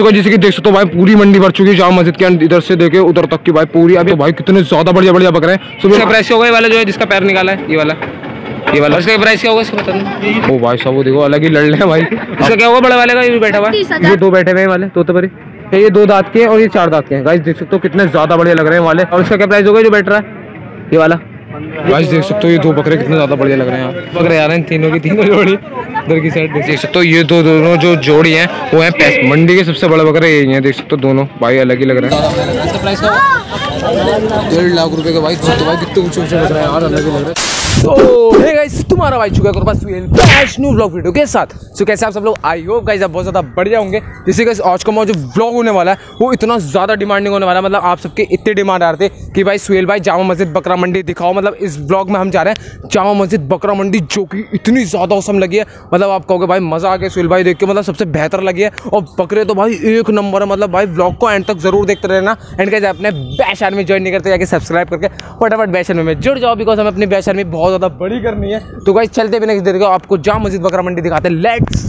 इसको जैसे कि देख सकते हो भाई पूरी मंडी भर चुकी है जामा मस्जिद के अंदर इधर से देखे उधर तक की भाई पूरी। अभी भाई कितने ज़्यादा बढ़िया बढ़िया बकरे हैं। सुबह प्राइस क्या होगा? ये वाला जो है जिसका पैर निकाला है ये वाला। ये वाला। इसका प्राइस क्या होगा इसका बता दो ओ भाई सब वो देखो अलग ही लड़ रहे हैं भाई। इसका क्या होगा बड़ा वाले का? ये भी बैठा हुआ है। ये दो बैठे हुए हैं वाले तोते परी। ये दो दांत के हैं और ये चार दांत के हैं। गाइस देख सकते हो कितने ज़्यादा बढ़िया लग रहे हैं वाले। और इसका क्या प्राइस होगा जो बैठ रहा है? ये वाला। गाइस देख सकते हो, ये दो बकरे कितने ज़्यादा बढ़िया लग रहे हैं। बकरे आ रहे हैं तीनों की, तीनों जोड़ी। इधर की साइड देख सकते हो, ये दो, दोनों जो जोड़ी हैं, वो हैं मंडी के सबसे बड़े बकरे यही हैं, देख सकते हो, दोनों। भाई अलग ही लग रहे हैं। डेढ़ लाख रुपए का भाई भाई, कितने ऊँचे ऊँचे लग रहे हैं, यार, अलग ही लग रहे हैं। तो तुम्हारा भाई चुका करो फ्रेश न्यू व्लॉग वीडियो के साथ। सो कैसे आप सब लोग? आई होप गाइस आप बहुत ज़्यादा बढ़िया होंगे। जैसे गाइस आज का जो व्लॉग होने वाला है, वो इतना ज़्यादा डिमांडिंग होने वाला है। मतलब आप सबके इतने डिमांड आ रहे थे कि भाई सुहेल भाई, जामा मस्जिद, बकरा मंडी दिखाओ। मतलब इस ब्लॉग में हम जा रहे हैं जामा मस्जिद, बकरा मंडी, जो कि इतनी ज़्यादा औसम लगी है। मतलब आप कहोगे, भाई, मज़ा आ गया सुहेल भाई देख के। मतलब सबसे बेहतर लगी है। और बकरे तो भाई एक नंबर है। मतलब भाई ब्लॉग को एंड तक ज़रूर देखते रहना। एंड कैसे अपने बैश आर्मी ज्वाइन नहीं करते, जाके सब्सक्राइब करके फटाफट बैश आर्मी में जुड़ जाओ। बिकॉज़ हमें अपनी बैश आर्मी बहुत ज़्यादा बड़ी करनी है। तो गाइस चलते भी नहीं देर आपको जाम मस्जिद बकरा मंडी दिखाते हैं। लेट्स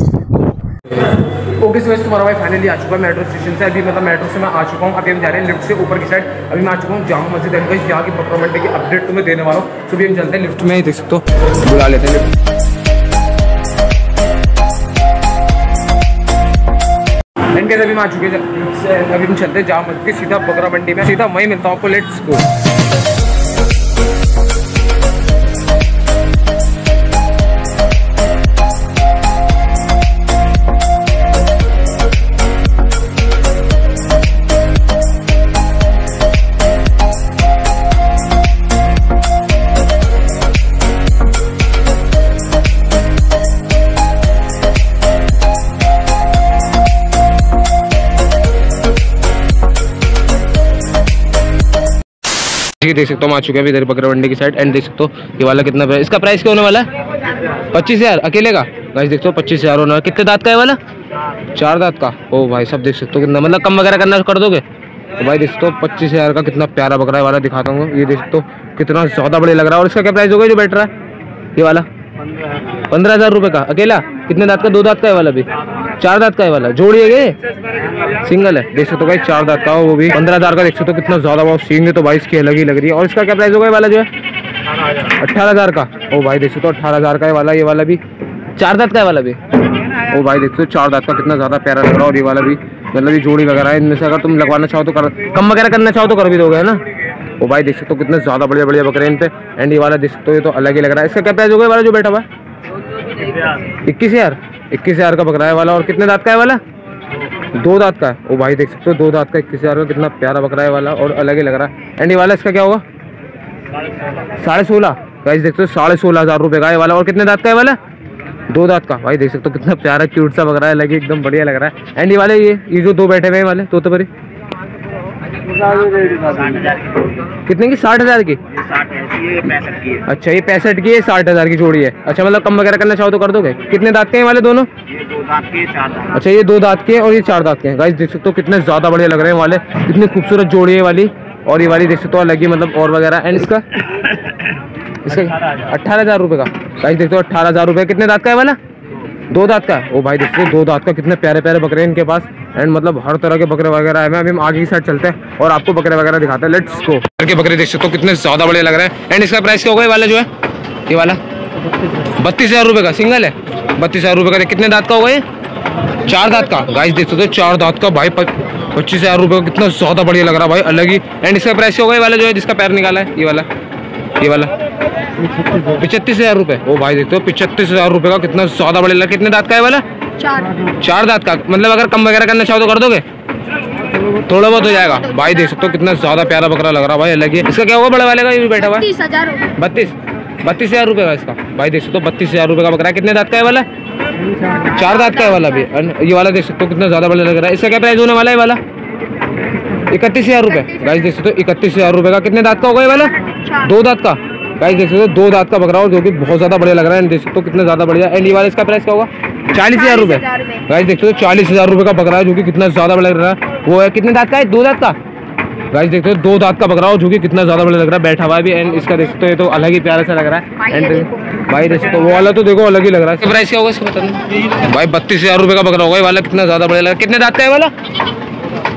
ओके सो तुम्हारा भाई फाइनली आ चुका है मेट्रो स्टेशन से। अभी मतलब मेट्रो से मैं आ चुका हूँ। अभी हम जा रहे हैं लिफ्ट से ऊपर की साइड अभी मैं आ चुका हूँ जामा मस्जिद। एंड गाइस यहाँ की बकरा मंडी की अपडेट तुम्हें देने वाला हूँ। तो भी हम चलते हैं लिफ्ट में। ही देख सकते हो। बुला लेते हैं लिफ्ट एंड अभी मैं आ चुके हैं। अभी हम चलते हैं जामा मस्जिद सीधा बकरा मंडी में। सीधा वहीं मिलता हूँ आपको। लेट्स गो ये देख सकते हो, हम आ चुके हैं इधर बकरा मंडी की साइड एंड देख सकते हो ये वाला कितना प्राइस इसका प्राइस क्या होने वाला है? पच्चीस हज़ार, अकेले का? गाइस देखते हो, पच्चीस हज़ार होने कितने दांत का है वाला? चार दांत का। ओ भाई, सब देख सकते हो कितना मतलब कम वगैरह करना कर दोगे? तो भाई, देख सकते हो, पच्चीस हज़ार का कितना प्यारा बकरा है वाला, दिखाता हूँ। ये देख सकते हो, कितना ज़्यादा बढ़िया लग रहा है। और इसका क्या प्राइस होगा जो बैठ रहा है? ये वाला? पंद्रह हज़ार। रुपये का। अकेला? कितने दांत का? दो दांत का है वाला भी। चार दांत का है वाला। जोड़िए गए सिंगल है। देख सकते भाई, चार दांत का वो भी। पंद्रह हज़ार का देख सकते हो कितना ज़्यादा बहुत सींग तो भाई, इसकी अलग ही लग रही है। और इसका क्या प्राइस होगा वाला जो है? अट्ठारह हज़ार का। ओ भाई, देख सकते हो, अट्ठारह हज़ार का है वाला, ये वाला भी। चार दांत का है वाला भी। ओ भाई, देख सकते हो, चार दांत का कितना ज़्यादा प्यारा लग रहा और ये वाला भी। मतलब ये जोड़ी वगैरह है, इनमें से अगर तुम लगवाना चाहो तो कर। कम वगैरह करना चाहो तो कर भी दोगे, है ना? ओ भाई, देख सकते हो, कितने ज़्यादा बढ़िया बढ़िया बकरे इन पे एंड ये वाला देख सकते हो, ये तो अलग ही लग रहा है। इसका क्या प्राइस होगा वाला जो बैठा हुआ इक्कीस हज़ार। इक्कीस हज़ार का बकरा है वाला और कितने दांत का है वाला? दो दांत का ओ भाई देख सकते हो, दो दांत का इक्कीस हज़ार का कितना प्यारा बकरा है वाला और अलग ही लग रहा है। एंड ये वाला इसका क्या होगा? साढ़े सोलह। गाइस देखते हो, साढ़े सोलह हज़ार रुपये का है वाला और कितने दांत का है वाला? दो दांत का। भाई देख सकते हो, कितना प्यारा क्यूट सा बकरा है लगे एकदम बढ़िया लग रहा है। एंड ये वाले, ये ये जो दो बैठे हुए हैं वाले तो परी। कितने की? साठ हज़ार की? अच्छा ये पैंसठ की है साठ हज़ार की जोड़ी है। अच्छा मतलब कम वगैरह करना चाहो तो कर दोगे। कितने दांत के हैं वाले दोनों? अच्छा ये दो दांत के हैं और ये चार दांत के हैं। गाइस देख सकते हो कितने ज़्यादा बढ़िया लग रहे हैं वाले। कितनी खूबसूरत जोड़ी है वाली। और ये वाली देख सकते हो अलग ही मतलब और वगैरह। एंड इसका? इसका अट्ठारह हज़ार। रुपये का। गाइस देखते हो अट्ठारह हज़ार रुपये कितने दांत का है वाला? दो दांत का ओ भाई देखते दो दांत का कितने प्यारे प्यारे बकरे हैं इनके पास। एंड मतलब हर तरह के बकरे वगैरह है। अभी हम आगे की साइड चलते हैं और आपको बकरे वगैरह दिखाते हैं। लेट्स गो के बकरे देख सकते हो, कितने ज़्यादा बड़े लग रहे हैं। एंड इसका प्राइस क्या होगा ये वाला जो है? ये वाला? बत्तीस हज़ार रुपये का सिंगल है। बत्तीस हज़ार रुपये का कितने दांत का होगा ये? चार दांत का। गाइस देख सकते हो, चार दांत का भाई पच्चीस हज़ार रुपये का कितना ज़्यादा बढ़िया लग रहा है भाई, अलग ही। एंड इसका प्राइस क्या होगा ये वाला जो है, जिसका पैर निकाला है, ये वाला। ये वाला। पिछत्तीस हज़ार रुपये ओ भाई देखते हो पिछत्तीस हज़ार रुपये का कितना ज़्यादा बढ़िया लग कितने दांत का है वाला? चार। चार दांत का मतलब अगर कम वगैरह करना चाहो तो कर दोगे? थोड़ा बहुत हो जाएगा। भाई देख सकते हो कितना ज़्यादा प्यारा बकरा लग रहा भाई अलग ही इसका क्या होगा बड़ा वाले का ये भी बैठा हुआ है। बत्तीस बत्तीस। हज़ार रुपये का इसका। भाई देख सकते हो बत्तीस हज़ार रुपये का बकरा कितने दांत का है वाला? चार दांत का है वाला भी। ये वाला देख सकते हो कितना ज़्यादा बड़ा लग रहा है। इसका क्या प्राइस होने वाला है वाला? इकतीस हज़ार रुपये गाइस देख सकते हो इकतीस हज़ार रुपये का कितने दांत का होगा ये वाला? दो दांत का। गाइस देख सकते हो दो दांत का बकरा और जो कि बहुत ज़्यादा बढ़िया लग रहा है And देख सकते हो कितना ज़्यादा बढ़िया। एंड ये वाला इसका प्राइस क्या होगा? चालीस हज़ार रुपये 40,000 रुपए। गाइस देख सकते हो चालीस हज़ार रुपये का बकरा है जो कि कितना ज़्यादा बढ़िया लग रहा है। वो है कितने दांत का है? दो दांत का। गाइस देखते हो दो दांत का बकरा हो जो कि कितना ज़्यादा बड़ा लग रहा है बैठा हुआ भी। एंड इसका देख सकते हो तो अलग ही प्यारा सा लग रहा है। एंड भाई देख सकते हो वो वाला तो देखो अलग ही लग रहा है। प्राइस क्या होगा इसका बता दो भाई बत्तीस हज़ार रुपये का बकरा होगा ये वाला कितना ज़्यादा बड़ा लग रहा है। कितने दांत का है वाला?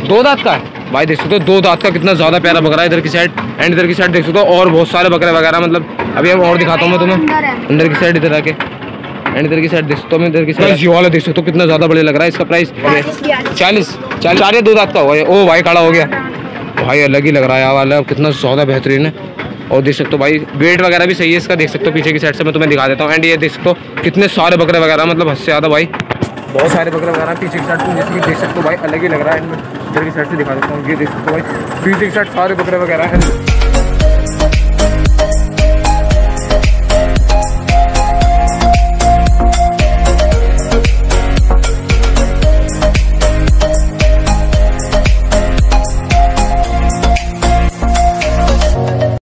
दो दांत का है। भाई देख सकते हो दो दांत का कितना ज़्यादा प्यारा बकरा है इधर की साइड एंड इधर की साइड देख सकते हो और बहुत सारे बकरे वगैरह मतलब अभी हम और दिखाता हूँ मैं तुम्हें। अंदर की साइड इधर आके। एंड इधर की साइड देख सकते हो मैं इधर की साइड ये वाला देख सकते हो कितना ज़्यादा बड़े लग रहा है इसका प्राइस चालीस चालीस या दो दांत का? ये। ओ भाई खड़ा हो गया। भाई अलग ही लग रहा है यहाँ वाला कितना ज़्यादा बेहतरीन है। और देख सकते हो भाई वेट वगैरह भी सही है इसका देख सकते हो पीछे की साइड से मैं तुम्हें दिखा देता हूँ। एंड ये देख सकते हो कितने सारे बकरे वगैरह मतलब हद से ज़्यादा भाई। बहुत सारे बकरे वगैरह, पीछे की साइड तुम जैसे कि देख सकते हो भाई, अलग ही लग रहा है। इधर की साइड से दिखा देता हूँ। ये देख सकते हो भाई, पीछे की साइड सारे बकरे वगैरह हैं।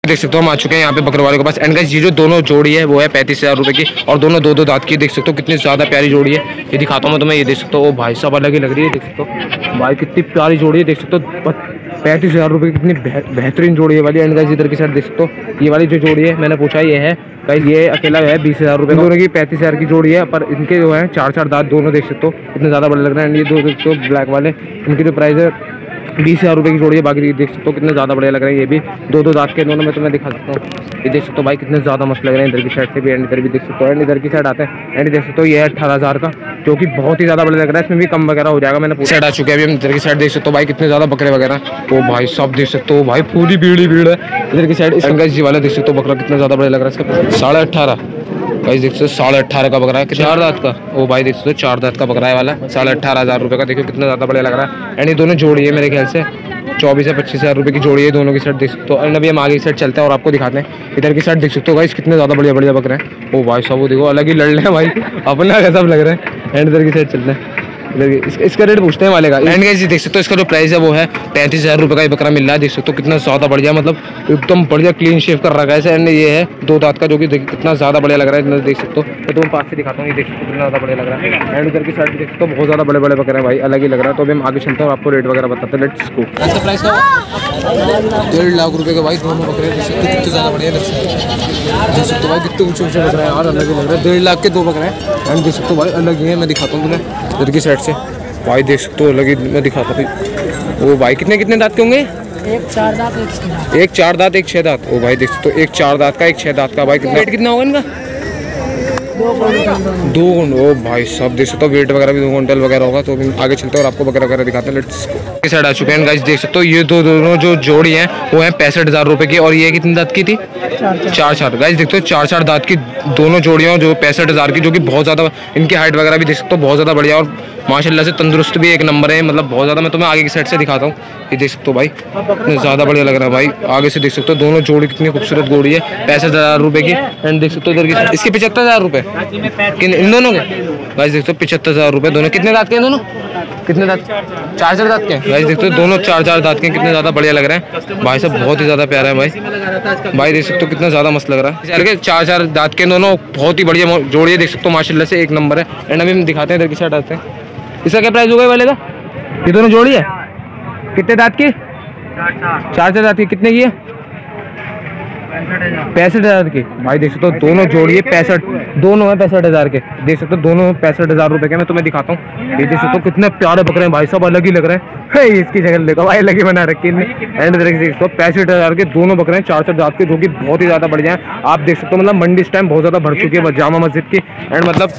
देख सकते हो, हम आ चुके हैं यहाँ पे बकरवाले के पास। एंड गाइस ये जो दोनों जोड़ी है, वो है पैंतीस हज़ार रुपए की। और दोनों दो दो दांत की, देख सकते हो, कितनी ज़्यादा प्यारी जोड़ी है। ये दिखाता हूँ मैं तुम्हें, ये देख सकते हो भाई सब अलग ही लग रही है, देख सकते हो। भाई, कितनी प्यारी जोड़ी है, देख सकते हो पैंतीस हज़ार रुपए की कितनी बेह- बेहतरीन जोड़ी है वाली। एंड गाइस इधर की साइड देख सकते हो, ये वाली जो जोड़ी है, मैंने पूछा ये है गाइस ये अकेला है, बीस हज़ार रुपए दोनों की पैंतीस हज़ार की जोड़ी है, पर इनके जो है चार चार दांत दोनों देख सकते हो, इतने ज़्यादा बड़े लग रहे हैं। ये दो देख सकते हो ब्लैक वाले, इनकी जो प्राइस है बीस हज़ार रुपये की जोड़ी है बाकी देख सकते हो कितने ज़्यादा बढ़िया लग रहे हैं। ये भी दो दो दांत के दोनों में तुम्हें दिखा सकता हूँ। ये देख सकते हो भाई कितने ज़्यादा मस्त लग रहे हैं इधर की साइड से भी एंड इधर भी देख सकते हो एंड इधर की साइड आते हैं। एंड देख सकते हो ये है अठारह हज़ार का जो कि बहुत ही ज़्यादा बड़ा लग रहा है। इसमें भी कम वगैरह हो जाएगा मैंने साइड आ चुके हैं अभी हम इधर की साइड देख सकते हो भाई कितने ज़्यादा बकरे वगैरह। तो भाई सब देख सकते हो भाई पूरी भीड़ ही भीड़ है। इधर की साइड इस जी वाला देख सकते हो बकरा कितना ज़्यादा बढ़िया लग रहा है इसका। साढ़े अट्ठारह भाई देख सकते साढ़े अठारह का बकरा है। चार दात का। ओ भाई देख सकते चार दात का बकरा है वाला। साढ़े अठारह हज़ार रुपये का देखो कितना ज़्यादा बढ़िया लग रहा है। एंड ये दोनों जोड़ी है मेरे ख्याल से। चौबीस या पच्चीस हज़ार रुपये की जोड़ी है दोनों की शर्ट देख सकते हो। एंड अभी हम आगे की शर्ट चलते हैं और आपको दिखाते हैं। इधर की शर्ट देख सकते हो भाई कितने ज़्यादा बढ़िया बढ़िया बकरे हैं। ओ भाई सब वो देखो अलग ही लड़ रहे हैं भाई। अपना कैसा लग रहा है। एंड इधर की शर्ट चलते हैं। इस- इसका रेट पूछते हैं वाले का। एंड गाइस देख सकते हो इसका जो प्राइस है वो है पैंतीस हज़ार रुपये का ये बकरा मिल रहा है। देख सकते हो कितना ज़्यादा बढ़िया मतलब एकदम बढ़िया क्लीन शेव कर रखा है ऐसे एंड ये है दो दांत का जो कि कितना ज़्यादा बढ़िया लग रहा है। देख सकते हो। मैं तुम्हें पास से दिखाता हूँ ये देख सकते हो कितना ज़्यादा बढ़िया लग रहा है। एंड इधर की साइड देख सकते हो बहुत ज़्यादा बड़े बड़े बकरे हैं भाई अलग ही लग रहा है। तो अभी हम आगे चलते हैं आपको रेट वगैरह बताते हैं। लेट्स गो इसका प्राइस क्या डेढ़ लाख रुपए के भाई दोनों बकरे कितने ज़्यादा बढ़िया लग सकते देख सकते हो भाई कितने ऊँचे ऊँचे बकरे हैं यार अलग ही लग रहा है। डेढ़ लाख के दो बकरे हैं। एंड देख सकते हो भाई अलग ही है मैं दिखाता हूँ तुम्हें। इधर की साइड से। भाई देख सकते हो अलग ही मैं दिखाता हूँ वो भाई कितने कितने दांत के होंगे? एक चार दांत एक छह दांत। एक चार दांत एक छह दांत। ओ भाई देख सकते हो एक चार दांत का एक छह दांत का। भाई कितना वेट कितना होगा इनका? दो कुंटल ओ भाई सब देख सकते हो वेट वगैरह भी दो कुंटल वगैरह होगा तो आगे चलते हैं और आपको वगैरह वगैरह दिखाते हैं। लेट्स इस साइड आ चुके हैं गाइस देख सकते हो, ये दो, दोनों जो जोड़ी हैं, वो हैं पैंसठ हज़ार रुपये की, और ये कितनी दांत की थी? चार चार। गाइस देखते हो, चार चार दांत की दोनों जोड़ियाँ जो पैंसठ हज़ार की, जो कि बहुत ज़्यादा, इनकी हाइट वगैरह भी देख सकते हो, बहुत ज़्यादा बढ़िया, और माशाल्लाह से तंदुरुस्त भी एक नंबर है मतलब बहुत ज़्यादा, मैं तुम्हें आगे की साइड से दिखाता हूँ। ये देख सकते हो भाई, इतने ज़्यादा बढ़िया लग रहा है भाई, आगे से देख सकते हो, दोनों जोड़ी कितनी खूबसूरत जोड़ी है, पैंसठ हज़ार रुपये की एंड देख सकते हो, इधर की इसके पचहत्तर हज़ार रुपये किन, इन दोनों के? गाइस देखते हो पचहत्तर हज़ार रुपये दोनों। कितने दांत के हैं दोनों? कितने दांत? चार चार दांत के गाइस देखते हो दोनों चार चार दांत के कितने ज़्यादा बढ़िया लग रहे हैं। भाई साहब, बहुत ही ज़्यादा प्यारा है भाई। भाई, देख सकते हो कितना ज़्यादा मस्त लग रहा है। चार चार दांत के दोनों। बहुत ही बढ़िया मो- जोड़ी देख सकते हो, माशाल्लाह से एक नंबर है। एंड अभी हम दिखाते हैं इधर की साइड आते हैं। इसका क्या प्राइस होगा वाले का? ये दोनों जोड़ी है? कितने दांत की? चार चार दांत की। कितने की है? पैंसठ हज़ार के। भाई देख सकते हो दोनों जोड़िए पैंसठ। दोनों है पैंसठ हज़ार के। देख सकते हो दोनों पैंसठ हज़ार रुपए के मैं तुम्हें दिखाता हूँ। ये देख सकते हो कितने प्यारे बकरे हैं भाई सब अलग ही लग रहे हे, इसकी शक्ल देखो, भाई अलग ही बना रखी एंड सकते पैंसठ हज़ार के दोनों बकरे हैं चार चार जात के, जो कि बहुत ही ज़्यादा बढ़िया है। आप देख सकते हो मतलब मंडी इस टाइम बहुत ज़्यादा भर चुकी है जामा मस्जिद की। एंड मतलब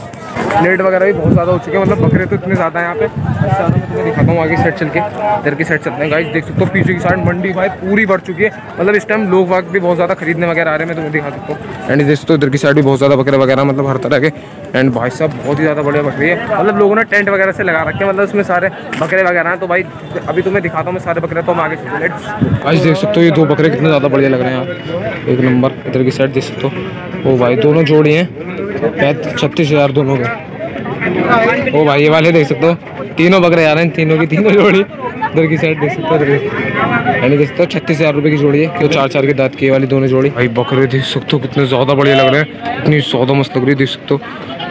प्लेट वगैरह भी बहुत ज़्यादा हो चुके हैं मतलब बकरे तो इतने ज़्यादा हैं यहाँ पे। अच्छा दिखाता हूँ आगे साइड चल के। इधर की साइड चलते हैं गाइस देख सकते हो, पीछे की साइड मंडी भाई पूरी भर चुकी है। मतलब इस टाइम लोग वाग भी बहुत ज़्यादा खरीदने वगैरह आ रहे हैं, मैं तुम्हें दिखा सकता हूँ। एंड देख सकते हो इधर की साइड भी बहुत ज़्यादा बकरे वगैरह मतलब हर तरह के एंड भाई साहब, बहुत ही ज़्यादा बढ़िया बकरी है। मतलब लोगों ने टेंट वगैरह से लगा रखे हैं मतलब उसमें सारे बकरे वगैरह हैं। तो भाई, अभी तुम्हें दिखाता हूँ मैं सारे बकरे तो हम आगे हैं। देख सकते हो ये दो बकरे कितने ज़्यादा बढ़िया लग रहे हैं यार एक नंबर, इधर की साइड देख सकते हो। ओ भाई, दोनों जोड़ी हैं। छत्तीस हज़ार दोनों के। ओ भाई, ये वाले देख सकते हो। तीनों बकरे आ रहे हैं, तीनों की तीनों जोड़ी। इधर की साइड देख सकते हो यानी देख सकते हो छत्तीस हज़ार रुपए की जोड़ी है जो चार चार के दांत की वाली दोनों जोड़ी। भाई बकरे देख सकते हो कितने ज़्यादा बड़े लग रहे हैं। इतनी ज़्यादा मस्त लग रही है देख सकते हो।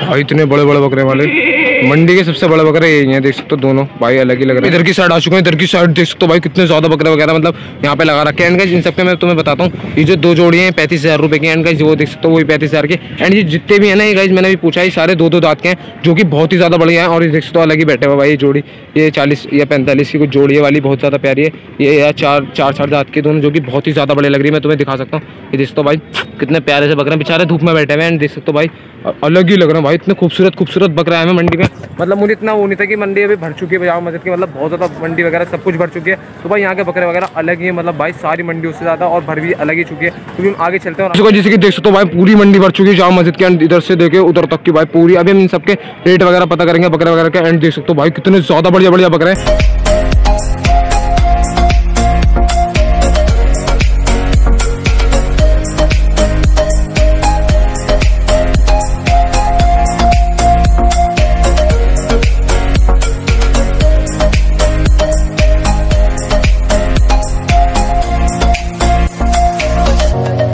भाई इतने बड़े बड़े बकरे वाले। मंडी के सबसे बड़े बकरे यही हैं देख सकते हो दोनों। भाई अलग ही लग रहे हैं। इधर की साइड आ चुके हैं इधर की साइड देख सकते हो भाई कितने ज़्यादा बकरे वगैरह मतलब यहाँ पे लगा रखे हैं। एंड गाइस इन सबके मैं तुम्हें बताता हूँ ये जो दो जोड़ी हैं पैंतीस हज़ार रुपए की एंड गाइस वो देख सकते हो वही पैंतीस हज़ार के। एंड ये जितने भी है ना ये गाइस मैंने भी पूछा ये सारे दो दो दांत के हैं जो कि बहुत ही ज़्यादा बढ़िया है और ये देख सकते हो अलग ही बैठे हुआ भाई ये जोड़ी ये चालीस या पैंतालीस की कुछ जोड़ी है, वाली बहुत ज़्यादा प्यारी है। ये यार चार चार चार दांत के दोनों, जो कि बहुत ही ज़्यादा बड़े लग रही है, मैं तुम्हें दिखा सकता हूँ। ये देख हो भाई, कितने प्यारे से बकरे हैं, बेचारे धूप में बैठे हुए हैं, देख सकते हो भाई अलग ही लग रहा हैं भाई, इतने खूबसूरत खूबसूरत बकरा है मंडी में। मतलब मुझे इतना वो नहीं था कि मंडी अभी भर चुकी है पंजाब मस्जिद की मतलब बहुत ज़्यादा मंडी वगैरह सब कुछ भर चुकी है। तो भाई यहाँ के बकरे वगैरह अलग ही है मतलब भाई सारी मंडी उससे ज़्यादा और भर भी अलग ही चुकी है। क्योंकि हम आगे चलते हैं जैसे कि देख सकते हो भाई, पूरी मंडी भर चुकी है, जाम मस्जिद के एंड इधर से देखे उधर तक की भाई, पूरी। अभी हम इन सबके रेट वगैरह पता करेंगे, बकरे वगैरह के एंड देख सकते हो भाई, कितने ज़्यादा बढ़िया बढ़िया बकरे हैं।